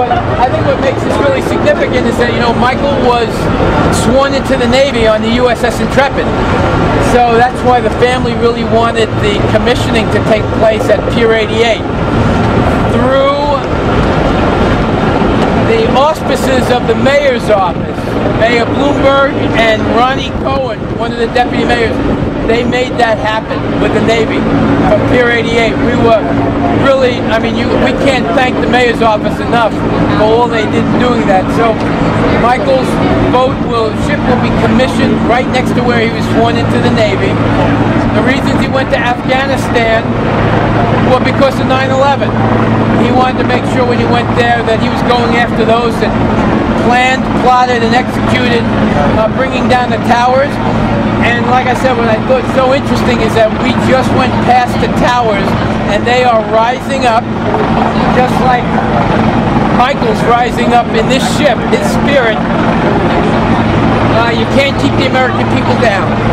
but I think what makes this really significant is that, you know, Michael was sworn into the Navy on the USS Intrepid. So that's why the family really wanted the commissioning to take place at Pier 88. Through the auspices of the mayor's office, Mayor Bloomberg and Ronnie Cohen, one of the deputy mayors, they made that happen with the Navy from Pier 88. We were really, I mean, you, we can't thank the mayor's office enough for all they did doing that. So Michael's boat will, ship will be commissioned right next to where he was sworn into the Navy. The reasons he went to Afghanistan were because of 9-11. He wanted to make sure when he went there that he was going after those that planned, plotted, and executed uh, bringing down the towers. And like I said, what I thought so interesting is that we just went past the towers and they are rising up just like Michael's rising up in this ship, his spirit. Uh, you can't keep the American people down.